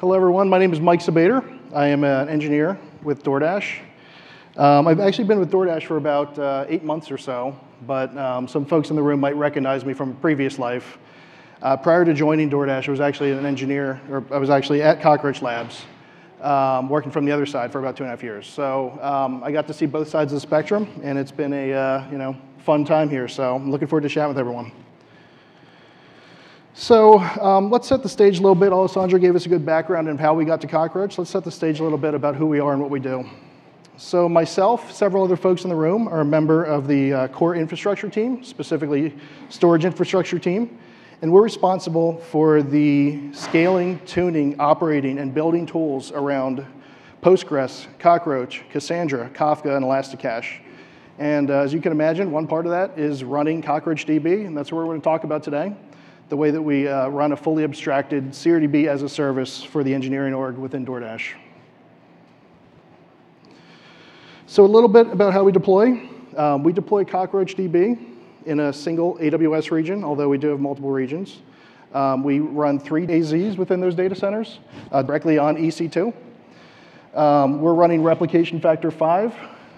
Hello, everyone. My name is Mike Czabator. I am an engineer with DoorDash. Um, I've actually been with DoorDash for about uh, eight months or so, but um, some folks in the room might recognize me from a previous life. Uh, prior to joining DoorDash, I was actually an engineer, or I was actually at Cockroach Labs, um, working from the other side for about two and a half years. So um, I got to see both sides of the spectrum, and it's been a uh, you know fun time here. So I'm looking forward to chatting with everyone. So um, let's set the stage a little bit. Alessandro gave us a good background in how we got to Cockroach. Let's set the stage a little bit about who we are and what we do. So myself, several other folks in the room are a member of the uh, core infrastructure team, specifically storage infrastructure team. And we're responsible for the scaling, tuning, operating, and building tools around Postgres, Cockroach, Cassandra, Kafka, and Elasticache. And uh, as you can imagine, one part of that is running Cockroach DB, and that's what we're going to talk about today the way that we uh, run a fully abstracted CRDB as a service for the engineering org within DoorDash. So a little bit about how we deploy. Um, we deploy Cockroach DB in a single AWS region, although we do have multiple regions. Um, we run three AZs within those data centers uh, directly on EC2. Um, we're running replication factor 5.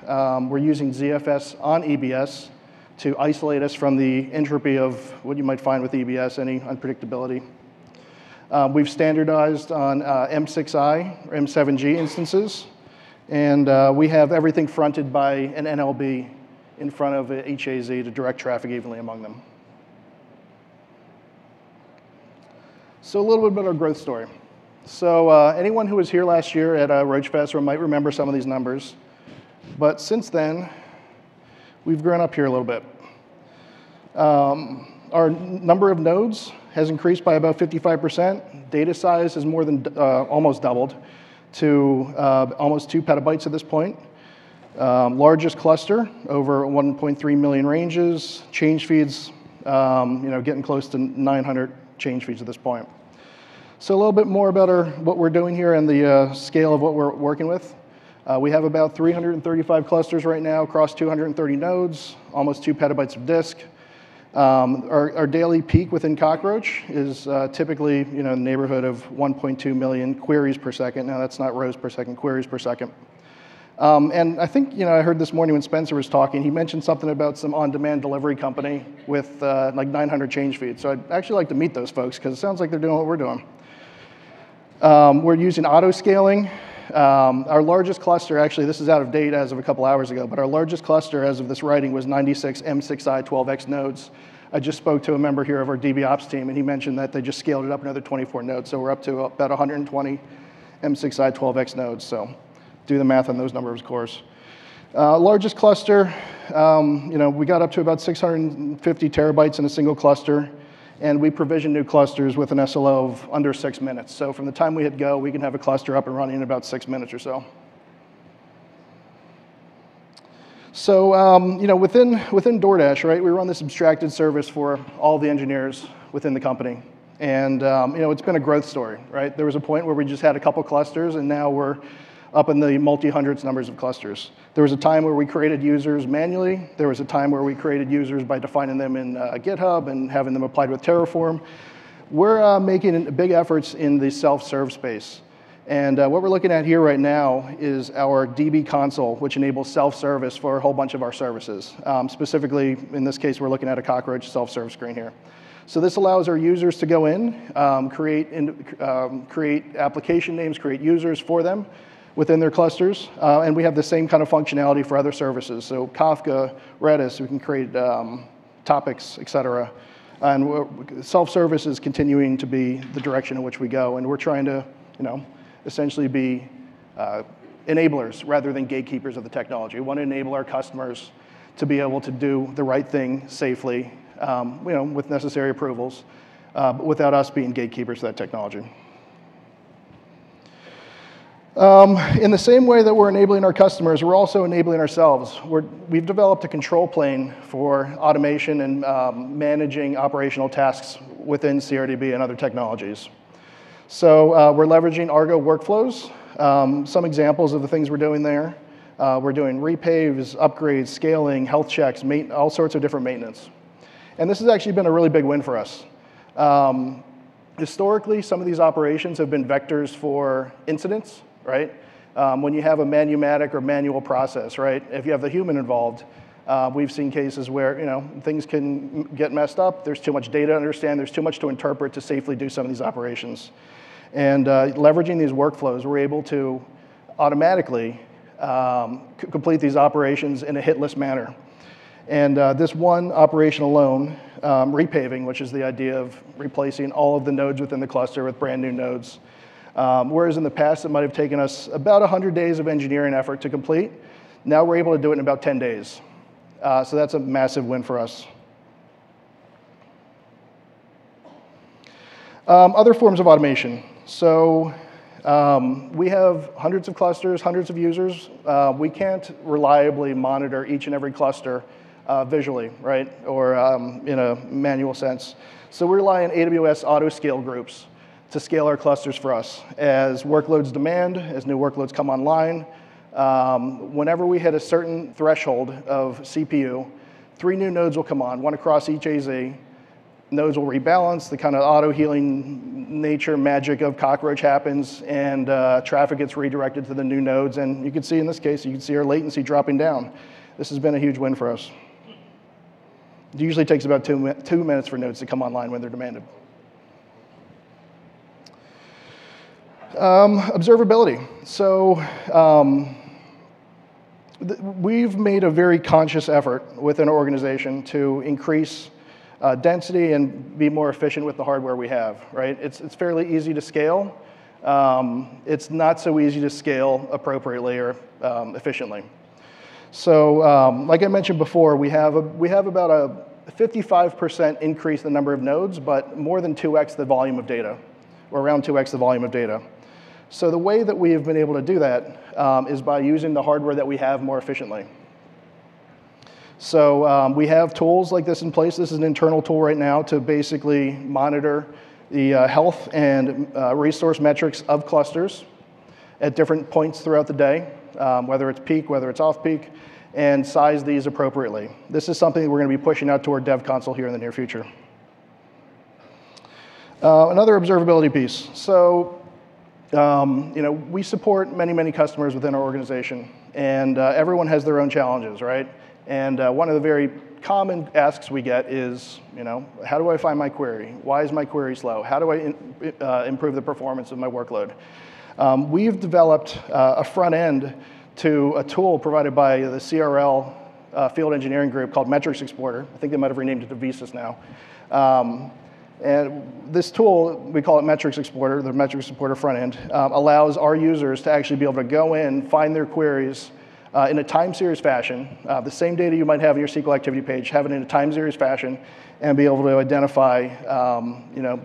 Um, we're using ZFS on EBS to isolate us from the entropy of what you might find with EBS, any unpredictability. Um, we've standardized on uh, M6i or M7G instances, and uh, we have everything fronted by an NLB in front of each AZ to direct traffic evenly among them. So a little bit about our growth story. So uh, anyone who was here last year at uh, RoachFest might remember some of these numbers. But since then, we've grown up here a little bit. Um, our number of nodes has increased by about 55%. Data size has more than uh, almost doubled to uh, almost two petabytes at this point. Um, largest cluster, over 1.3 million ranges. Change feeds, um, you know, getting close to 900 change feeds at this point. So a little bit more about our, what we're doing here and the uh, scale of what we're working with. Uh, we have about 335 clusters right now across 230 nodes, almost two petabytes of disk. Um, our, our, daily peak within Cockroach is uh, typically you know, in the neighborhood of 1.2 million queries per second. Now, that's not rows per second, queries per second. Um, and I think, you know, I heard this morning when Spencer was talking, he mentioned something about some on-demand delivery company with uh, like 900 change feeds. So I'd actually like to meet those folks because it sounds like they're doing what we're doing. Um, we're using auto scaling. Um, our largest cluster, actually, this is out of date as of a couple hours ago, but our largest cluster as of this writing was 96 M6i 12x nodes. I just spoke to a member here of our DB Ops team, and he mentioned that they just scaled it up another 24 nodes. So we're up to about 120 M6i 12x nodes. So do the math on those numbers, of course. Uh, largest cluster, um, you know, we got up to about 650 terabytes in a single cluster and we provision new clusters with an SLO of under six minutes. So from the time we hit go, we can have a cluster up and running in about six minutes or so. So, um, you know, within, within DoorDash, right, we run this abstracted service for all the engineers within the company. And, um, you know, it's been a growth story, right? There was a point where we just had a couple clusters, and now we're up in the multi-hundreds numbers of clusters. There was a time where we created users manually. There was a time where we created users by defining them in uh, GitHub and having them applied with Terraform. We're uh, making big efforts in the self-serve space. And uh, what we're looking at here right now is our DB console, which enables self-service for a whole bunch of our services. Um, specifically, in this case, we're looking at a Cockroach self-serve screen here. So this allows our users to go in, um, create, in, um, create application names, create users for them, within their clusters. Uh, and we have the same kind of functionality for other services. So Kafka, Redis, we can create um, topics, et cetera. And self-service is continuing to be the direction in which we go. And we're trying to, you know, essentially be uh, enablers rather than gatekeepers of the technology. We want to enable our customers to be able to do the right thing safely, um, you know, with necessary approvals, uh, without us being gatekeepers of that technology. Um, in the same way that we're enabling our customers, we're also enabling ourselves. we have developed a control plane for automation and um, managing operational tasks within CRDB and other technologies. So uh, we're leveraging Argo workflows. Um, some examples of the things we're doing there. Uh, we're doing repaves, upgrades, scaling, health checks, all sorts of different maintenance. And this has actually been a really big win for us. Um, historically, some of these operations have been vectors for incidents, right? Um, when you have a manumatic or manual process, right? If you have the human involved, uh, we've seen cases where you know things can get messed up. There's too much data to understand. There's too much to interpret to safely do some of these operations. And uh, leveraging these workflows, we're able to automatically um, complete these operations in a hitless manner. And uh, this one operation alone, um, repaving, which is the idea of replacing all of the nodes within the cluster with brand new nodes. Um, whereas in the past, it might have taken us about 100 days of engineering effort to complete. Now we're able to do it in about 10 days. Uh, so that's a massive win for us. Um, other forms of automation. So um, we have hundreds of clusters, hundreds of users. Uh, we can't reliably monitor each and every cluster uh, visually, right, or um, in a manual sense. So we rely on AWS auto scale groups to scale our clusters for us. As workloads demand, as new workloads come online, um, whenever we hit a certain threshold of CPU, three new nodes will come on, one across each AZ. Nodes will rebalance, the kind of auto healing nature magic of cockroach happens, and uh, traffic gets redirected to the new nodes. And you can see in this case, you can see our latency dropping down. This has been a huge win for us. It usually takes about two, two minutes for nodes to come online when they're demanded. Um, observability. So um, we've made a very conscious effort within our organization to increase uh, density and be more efficient with the hardware we have, right? It's, it's fairly easy to scale. Um, it's not so easy to scale appropriately or um, efficiently. So, um, like I mentioned before, we have, a, we have about a 55% increase in the number of nodes, but more than 2x the volume of data, or around 2x the volume of data. So the way that we have been able to do that um, is by using the hardware that we have more efficiently. So um, we have tools like this in place. This is an internal tool right now to basically monitor the uh, health and uh, resource metrics of clusters at different points throughout the day, um, whether it's peak, whether it's off peak, and size these appropriately. This is something we're going to be pushing out to our dev console here in the near future. Uh, another observability piece. So um, you know, we support many, many customers within our organization, and uh, everyone has their own challenges, right? And uh, one of the very common asks we get is, you know, how do I find my query? Why is my query slow? How do I in, uh, improve the performance of my workload? Um, we've developed uh, a front end to a tool provided by the CRL uh, field engineering group called Metrics Exporter. I think they might have renamed it to Visus now. Um, and this tool, we call it Metrics Exporter, the Metrics Exporter front end, um, allows our users to actually be able to go in, find their queries uh, in a time series fashion, uh, the same data you might have in your SQL activity page, have it in a time series fashion, and be able to identify um, you know,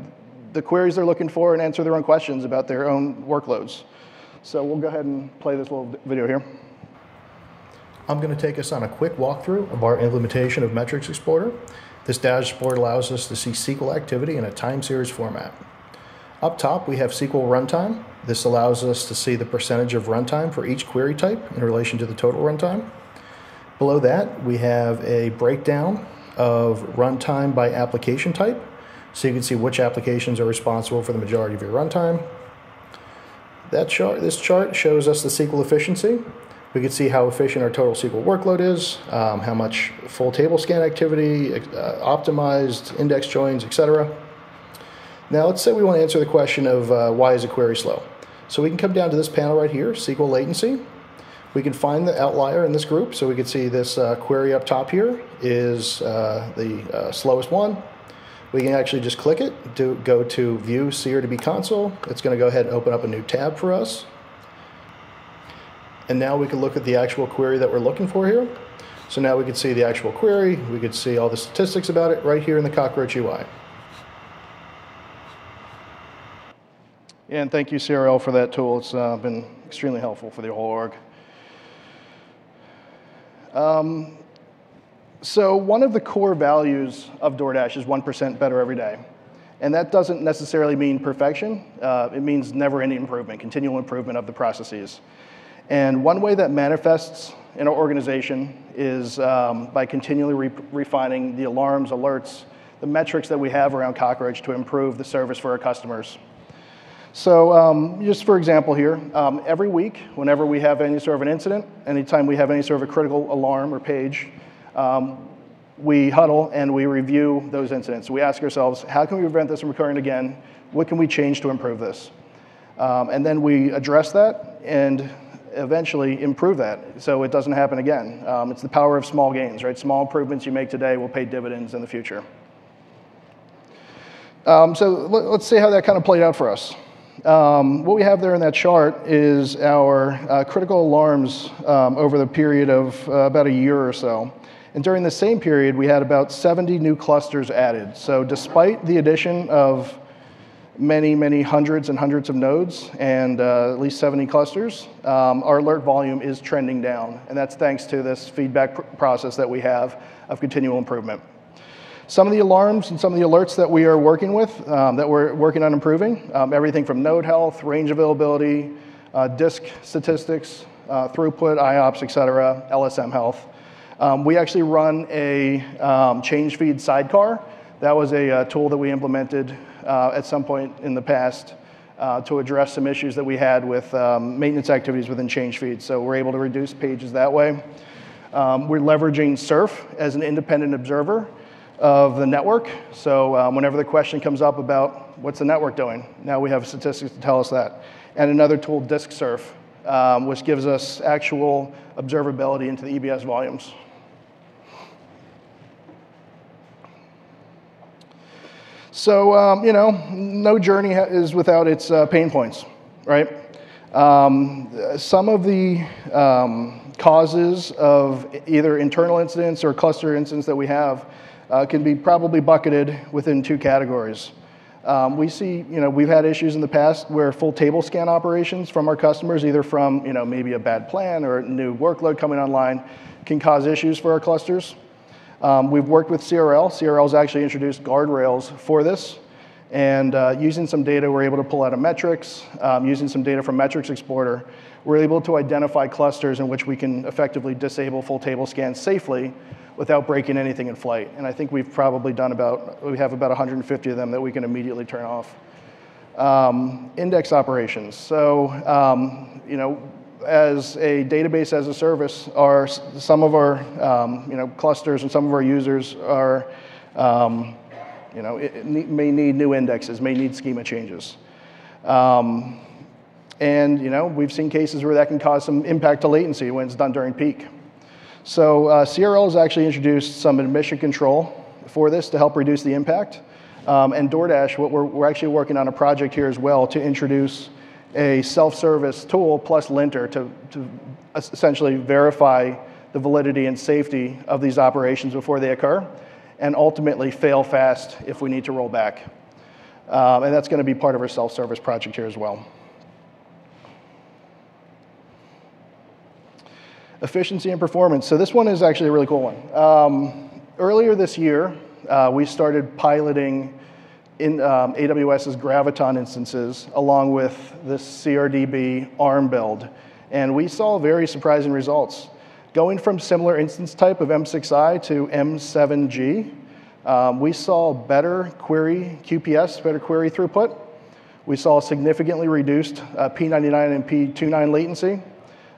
the queries they're looking for and answer their own questions about their own workloads. So we'll go ahead and play this little video here. I'm going to take us on a quick walkthrough of our implementation of Metrics Exporter. This dashboard allows us to see SQL activity in a time series format. Up top, we have SQL runtime. This allows us to see the percentage of runtime for each query type in relation to the total runtime. Below that, we have a breakdown of runtime by application type. So you can see which applications are responsible for the majority of your runtime. That chart, this chart shows us the SQL efficiency. We can see how efficient our total SQL workload is, um, how much full table scan activity, uh, optimized index joins, etc. Now let's say we want to answer the question of uh, why is a query slow. So we can come down to this panel right here, SQL latency. We can find the outlier in this group. So we can see this uh, query up top here is uh, the uh, slowest one. We can actually just click it, to go to view be console. It's going to go ahead and open up a new tab for us. And now we can look at the actual query that we're looking for here. So now we can see the actual query. We could see all the statistics about it right here in the Cockroach UI. And thank you, CRL, for that tool. It's uh, been extremely helpful for the whole org. Um, so one of the core values of DoorDash is 1% better every day. And that doesn't necessarily mean perfection. Uh, it means never-ending improvement, continual improvement of the processes. And one way that manifests in our organization is um, by continually re refining the alarms, alerts, the metrics that we have around Cockroach to improve the service for our customers. So um, just for example here, um, every week, whenever we have any sort of an incident, anytime we have any sort of a critical alarm or page, um, we huddle and we review those incidents. We ask ourselves, how can we prevent this from occurring again? What can we change to improve this? Um, and then we address that and eventually improve that so it doesn't happen again. Um, it's the power of small gains, right? Small improvements you make today will pay dividends in the future. Um, so let, us see how that kind of played out for us. Um, what we have there in that chart is our uh, critical alarms um, over the period of uh, about a year or so. And during the same period, we had about 70 new clusters added. So despite the addition of many, many hundreds and hundreds of nodes and uh, at least 70 clusters, um, our alert volume is trending down. And that's thanks to this feedback pr process that we have of continual improvement. Some of the alarms and some of the alerts that we are working with, um, that we're working on improving, um, everything from node health, range availability, uh, disk statistics, uh, throughput, IOPS, et cetera, LSM health. Um, we actually run a um, change feed sidecar. That was a uh, tool that we implemented uh, at some point in the past uh, to address some issues that we had with um, maintenance activities within change feeds. So we're able to reduce pages that way. Um, we're leveraging SURF as an independent observer of the network. So um, whenever the question comes up about what's the network doing, now we have statistics to tell us that. And another tool, DiskSurf, um, which gives us actual observability into the EBS volumes. So, um, you know, no journey is without its uh, pain points, right? Um, some of the um, causes of either internal incidents or cluster incidents that we have uh, can be probably bucketed within two categories. Um, we see, you know, we've had issues in the past where full table scan operations from our customers, either from, you know, maybe a bad plan or a new workload coming online, can cause issues for our clusters. Um, we've worked with CRL. CRL has actually introduced guardrails for this. And uh, using some data, we're able to pull out of metrics. Um, using some data from Metrics Exporter, we're able to identify clusters in which we can effectively disable full table scans safely without breaking anything in flight. And I think we've probably done about, we have about 150 of them that we can immediately turn off. Um, index operations. So, um, you know, as a database as a service, our, some of our, um, you know, clusters and some of our users are, um, you know, it, it may need new indexes, may need schema changes. Um, and, you know, we've seen cases where that can cause some impact to latency when it's done during peak. So uh, CRL has actually introduced some admission control for this to help reduce the impact. Um, and DoorDash, what we're, we're actually working on a project here as well to introduce a self-service tool plus linter to, to essentially verify the validity and safety of these operations before they occur, and ultimately fail fast if we need to roll back. Um, and that's going to be part of our self-service project here as well. efficiency and performance. So this one is actually a really cool one. Um, earlier this year, uh, we started piloting in um, AWS's Graviton instances along with the CRDB ARM build. And we saw very surprising results. Going from similar instance type of M6i to M7G, um, we saw better query QPS, better query throughput. We saw significantly reduced uh, P99 and P29 latency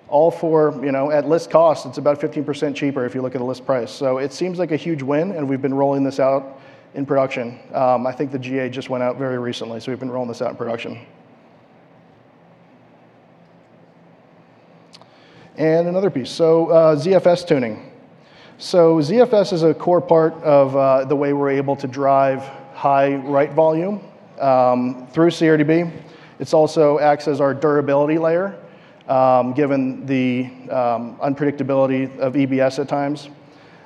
all for, you know, at list cost, it's about 15% cheaper if you look at the list price. So it seems like a huge win, and we've been rolling this out in production. Um, I think the GA just went out very recently, so we've been rolling this out in production. And another piece, so uh, ZFS tuning. So ZFS is a core part of uh, the way we're able to drive high write volume um, through CRDB. It's also acts as our durability layer um, given the um, unpredictability of EBS at times.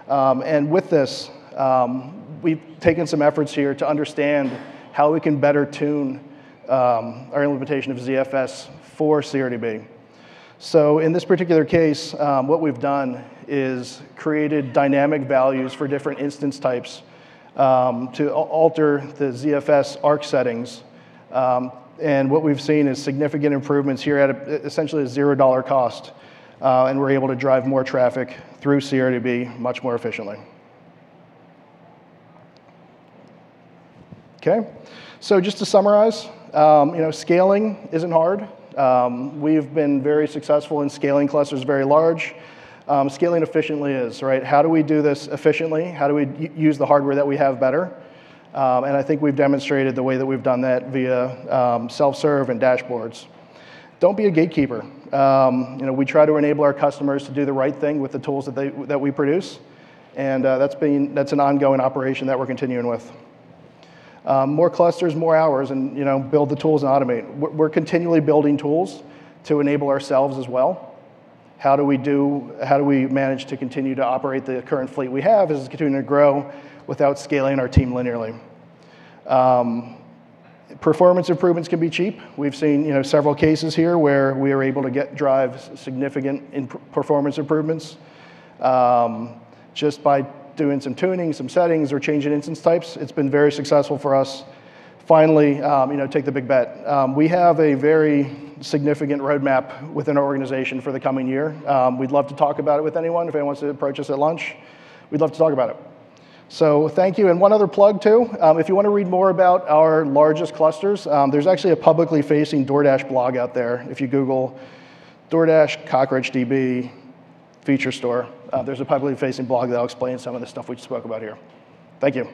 Um, and with this, um, we've taken some efforts here to understand how we can better tune um, our implementation of ZFS for CRDB. So in this particular case, um, what we've done is created dynamic values for different instance types to alter the ZFS ARC settings um, and what we've seen is significant improvements here at a, essentially a zero dollar cost. Uh, and we're able to drive more traffic through CRDB much more efficiently. Okay, so just to summarize, um, you know, scaling isn't hard. Um, we've been very successful in scaling clusters very large. Um, scaling efficiently is, right? How do we do this efficiently? How do we use the hardware that we have better? Um, and I think we've demonstrated the way that we've done that via um, self-serve and dashboards. Don't be a gatekeeper. Um, you know, we try to enable our customers to do the right thing with the tools that, they, that we produce, and uh, that's, been, that's an ongoing operation that we're continuing with. Um, more clusters, more hours, and you know, build the tools and automate. We're, continually building tools to enable ourselves as well. How do we do? How do we manage to continue to operate the current fleet we have? as it's continuing to grow without scaling our team linearly. Um, performance improvements can be cheap. We've seen you know several cases here where we are able to get drive significant in performance improvements um, just by doing some tuning, some settings, or changing instance types. It's been very successful for us. Finally, um, you know, take the big bet. Um, we have a very significant roadmap within our organization for the coming year. Um, we'd love to talk about it with anyone. If anyone wants to approach us at lunch, we'd love to talk about it. So thank you. And one other plug too. Um, if you want to read more about our largest clusters, um, there's actually a publicly facing DoorDash blog out there. If you Google DoorDash CockroachDB feature store, Uh, there's a publicly facing blog that'll explain some of the stuff we spoke about here. Thank you.